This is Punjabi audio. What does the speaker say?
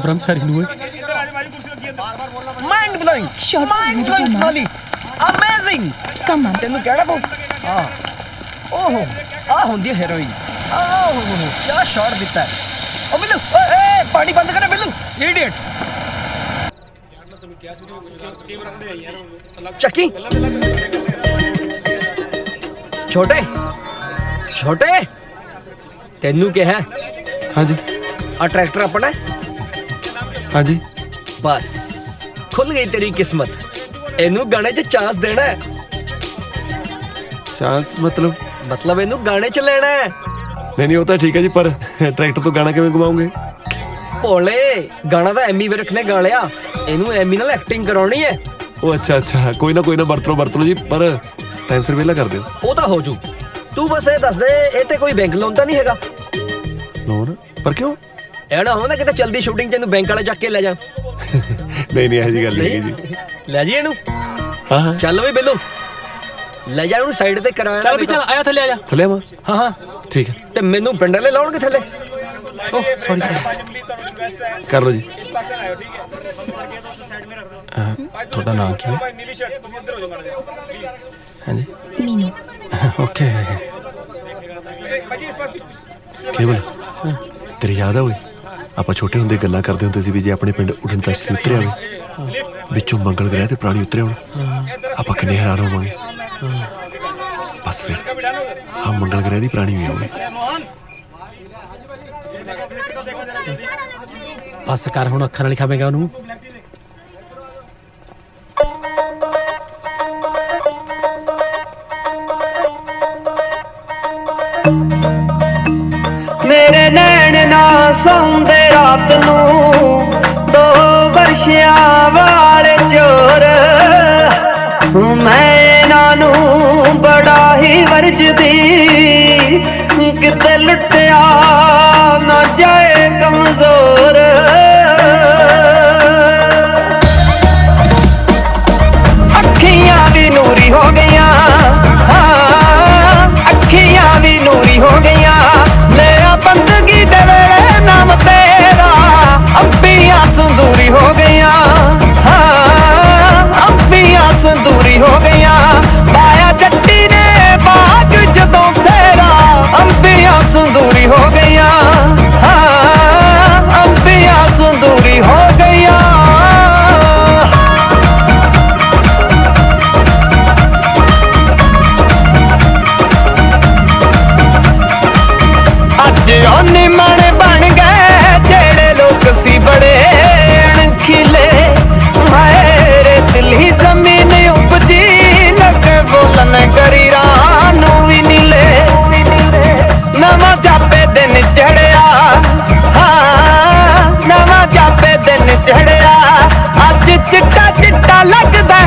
ਕਰਮਚਾਰੀ ਨੂੰ ਓਏ mind blowing Short mind video blowing ਨਾ। ਸੋਲੀ ਅਮੇਜ਼ਿੰਗ ਕਮ ਆਨ ਤੈਨੂੰ ਕਹਿਣਾ ਪਊ ਹਾਂ ਓਹੋ ਆ ਹੁੰਦੀ ਹੈ ਹੈਰੋਇਨ ਆਹੋ ਕੀ ਸ਼ਾਟ ਦਿੱਤਾ ਹੈ ਓ ਬਿੱਲੂ ਓਏ ਏ ਪਾਣੀ ਬੰਦ ਕਰ ਬਿੱਲੂ ਇਡੀਅਟ ਚੱਕੀ ਛੋਟੇ ਛੋਟੇ ਤੈਨੂੰ ਕਿਹਾ ਹੈ? ਹਾਂਜੀ ਆ ਟਰੈਕਟਰ ਆਪਣਾ ਹੈ? ਹਾਂਜੀ। ਬਸ। ਖੁੱਲ ਗਈ ਤੇਰੀ ਕਿਸਮਤ। ਇਹਨੂੰ ਗਾਣੇ 'ਚ ਚਾਂਸ ਦੇਣਾ ਹੈ। ਚਾਂਸ ਮਤਲਬ? ਮਤਲਬ ਇਹਨੂੰ ਗਾਣੇ 'ਚ ਲੈਣਾ ਹੈ। ਨਹੀਂ ਨਹੀਂ ਉਹ ਤਾਂ ਠੀਕ ਹੈ ਜੀ ਪਰ ਟਰੈਕਟਰ ਤੋਂ ਗਾਣਾ ਕਿਵੇਂ ਗਵਾਉਂਗੇ ਭੋਲੇ ਗਾਣਾ ਤਾਂ ਐਮੀ ਵਿਰਕ ਨੇ ਗਾ ਲਿਆ ਇਹਨੂੰ ਐਮੀ ਨਾਲ ਐਕਟਿੰਗ ਕਰਾਉਣੀ ਹੈ। ਉਹ ਅੱਛਾ ਅੱਛਾ। ਕੋਈ ਨਾ ਕੋਈ ਨਾ ਵਰਤ ਵਰਤ ਜੀ ਪਰ ਟਾਈਮ ਸਿਰ ਵਿਹਲਾ ਕਰ ਦਿਓ ਉਹ ਤਾਂ ਹੋ ਜੂ। ਤੂੰ ਬਸ ਇਹ ਦੱਸ ਦੇ ਇਹ ਤੇ ਕੋਈ ਬੈਂਕ ਲੋਨ ਤਾਂ ਨਹੀਂ ਹੈਗਾ। ਲੋਨ ਪਰ ਕਿਉਂ? ਇਹ ਨਾ ਹੋਣਾ ਕਿਤੇ ਚਲਦੀ ਸ਼ੂਟਿੰਗ ਚ ਇਹਨੂੰ ਬੈਂਕ ਵਾਲੇ ਚੱਕ ਕੇ ਲੈ ਜਾਣ ਨਹੀਂ ਨਹੀਂ ਇਹੋ ਜੀ ਗੱਲ ਨਹੀਂ ਜੀ। ਲੈ ਜੀ ਇਹਨੂੰ। ਹਾਂ ਹਾਂ। ਚੱਲ ਵੀ ਬਿੱਲੂ। ਲੈ ਜਾ ਉਹਨੂੰ ਸਾਈਡ ਤੇ ਕਰਾਇਆ ਚੱਲ ਵੀ ਚੱਲ ਆਇਆ ਥੱਲੇ ਆ ਜਾ। ਥੱਲੇ ਆਵਾਂ ਹਾਂ ਹਾਂ। ਠੀਕ ਹੈ ਤੇ ਮੈਨੂੰ ਪਿੰਡ ਵਾਲੇ ਲਾਉਣਗੇ ਥੱਲੇ। ਓ ਸੌਰੀ ਸੌਰੀ ਕਰ ਲਓ ਜੀ। ਤੁਹਾਡਾ ਨਾਮ ਕੀ ਹੈ? ਹਾਂਜੀ। ਮੀਨੂ। ਓਕੇ। ਕੇਵਲ ਤੇਰੀ ਯਾਦ ਆ ਓਏ ਆਪਾਂ ਛੋਟੇ ਹੁੰਦੇ ਗੱਲਾਂ ਕਰਦੇ ਹੁੰਦੇ ਸੀ ਵੀ ਜੇ ਆਪਣੇ ਪਿੰਡ ਉਡਣ ਤਸਤਰੀ ਉਤਰਿਆ ਹੋਵੇ ਵਿੱਚੋਂ ਮੰਗਲ ਗ੍ਰਹਿ ਤੇ ਪ੍ਰਾਣੀ ਉਤਰੇ ਹੋਣ ਆਪਾਂ ਕਿੰਨੇ ਹੈਰਾਨ ਹੋਵਾਂਗੇ। ਬਸ ਫਿਰ ਆ ਮੰਗਲ ਗ੍ਰਹਿ ਦੀ ਪ੍ਰਾਣੀ ਵੀ ਹੋਵੇ। ਬਸ ਕਰ ਹੁਣ ਅੱਖਾਂ ਨਾਲ ਹੀ ਖਾਵੇਂਗਾ ਉਹਨੂੰ। ਮੇਰੇ ਨੈਣ ਨਾ ਸੌਂਦੇ ਵਰਸ਼ਿਆਂ ਵਾਲੇ ਚੋਰ। ਮੈਂ ਇਹਨਾਂ ਨੂੰ ਬੜਾ ਹੀ ਵਰਜਦੀ। ਕਿਤੇ ਲੁੱਟਿਆ ਨਾ ਜਾਏ ਕਮਜ਼ੋਰ। ਚਿੱਟਾ ਚਿੱਟਾ ਲੱਗਦਾ